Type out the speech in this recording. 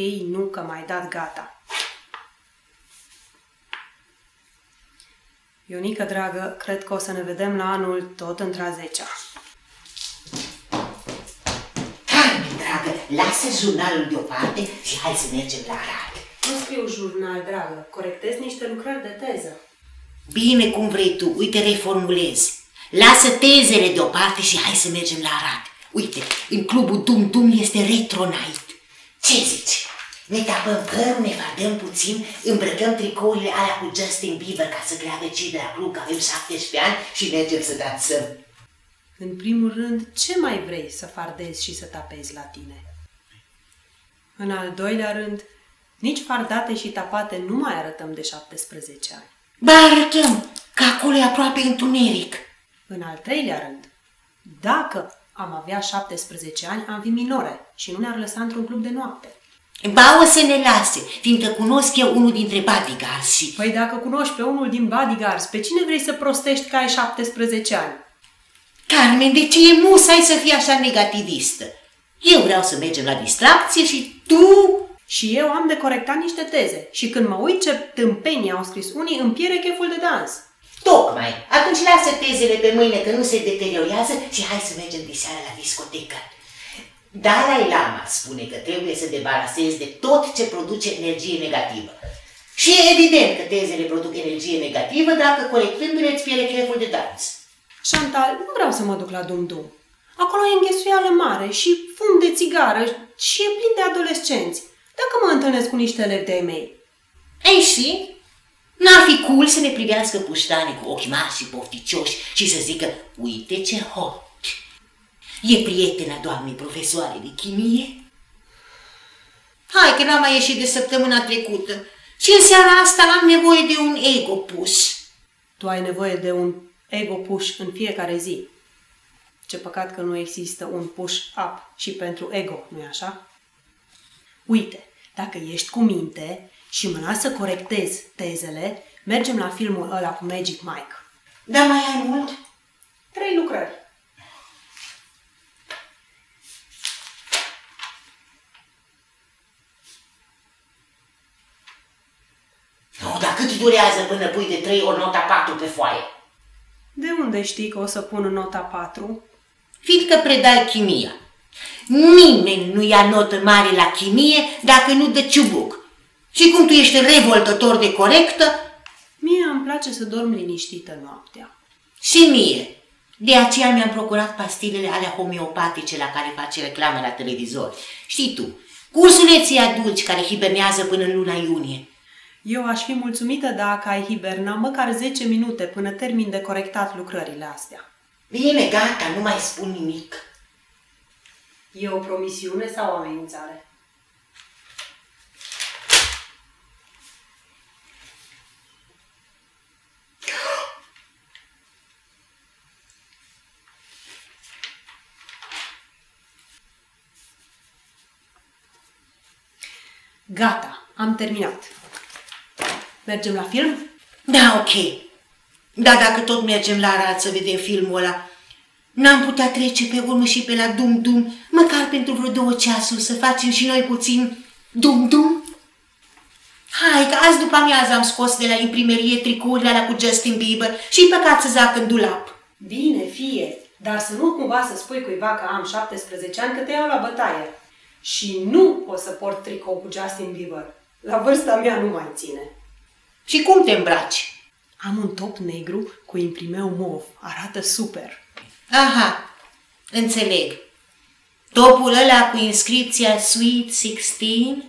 Ei, nu, că mai dat gata. Ionica, dragă, cred că o să ne vedem la anul tot într-a zecea. Carmen, dragă, lasă jurnalul deoparte și hai să mergem la Arad. Nu scriu jurnal, dragă, corectez niște lucrări de teză. Bine cum vrei tu, uite, reformulez. Lasă tezele deoparte și hai să mergem la Arad. Uite, în clubul Dum Dum este Retro Night. Ce zici? Ne tapăm părul, ne fardăm puțin, îmbrăcăm tricourile alea cu Justin Bieber ca să creadă cei de la club că avem 17 ani și mergem să dansăm. În primul rând, ce mai vrei să fardezi și să tapezi la tine? În al doilea rând, nici fardate și tapate nu mai arătăm de 17 ani. Ba arătăm, că acolo e aproape întuneric. În al treilea rând, dacă am avea 17 ani, am fi minore și nu ne-ar lăsa într-un club de noapte. Ba o să ne lase, fiindcă cunosc eu unul dintre bodyguards și... Păi dacă cunoști pe unul din bodyguards, pe cine vrei să prostești că ai 17 ani? Carmen, de ce e musai să fii așa negativistă? Eu vreau să mergem la distracție și tu... Și eu am de corectat niște teze și când mă uit ce tâmpenii au scris unii, îmi pierde cheful de dans. Tocmai. Atunci lasă tezele pe mâine că nu se deteriorează și hai să mergem de seară la discotecă. Dalai Lama spune că trebuie să debarasezi de tot ce produce energie negativă. Și e evident că tezele produc energie negativă dacă colectându-le îți pierde cheful de dans. Chantal, nu vreau să mă duc la Dum-Dum. Acolo e înghesuială mare și fum de țigară și e plin de adolescenți. Dacă mă întâlnesc cu niște elevi de-ai mei. Ei și? N-ar fi cool să ne privească puștanii cu ochi mari și pofticioși și să zică, uite ce hot! E prietena doamnei profesoare de chimie? Hai că n-am mai ieșit de săptămâna trecută și în seara asta am nevoie de un ego push. Tu ai nevoie de un ego push în fiecare zi. Ce păcat că nu există un push-up și pentru ego, nu-i așa? Uite, dacă ești cu minte și mă las să corectez tezele, mergem la filmul ăla cu Magic Mike. Da, mai ai mult? Trei lucrări. Nu, dar cât durează până pui de trei ori nota 4 pe foaie? De unde știi că o să pun nota 4? Fiindcă predai chimia. Nimeni nu ia notă mare la chimie dacă nu dă ciubuc. Și cum tu ești revoltător de corectă, Mie îmi place să dorm liniștită noaptea. și mie. De aceea mi-am procurat pastilele alea homeopatice la care face reclamă la televizor. Știi tu, cursuleții adulți care hibernează până în luna iunie. Eu aș fi mulțumită dacă ai hiberna măcar 10 minute până termin de corectat lucrările astea. Bine, gata, nu mai spun nimic. E o promisiune sau o amenințare? Gata, am terminat. Mergem la film? Da, ok. Da, dacă tot mergem la Arad să vedem filmul ăla, n-am putea trece pe urmă și pe la Dum Dum, măcar pentru vreo două ceasuri să facem și noi puțin Dum Dum? Hai, că azi după amiază am scos de la imprimerie tricourile alea cu Justin Bieber și păcat să zac în dulap. Bine, fie, dar să nu cumva să spui cuiva că am 17 ani că te iau la bătaie. Și nu o să port tricou cu Justin Bieber. La vârsta mea nu mai ține. Și cum te îmbraci? Am un top negru cu imprimeu mov. Arată super. Aha, înțeleg. Topul ăla cu inscripția Sweet 16?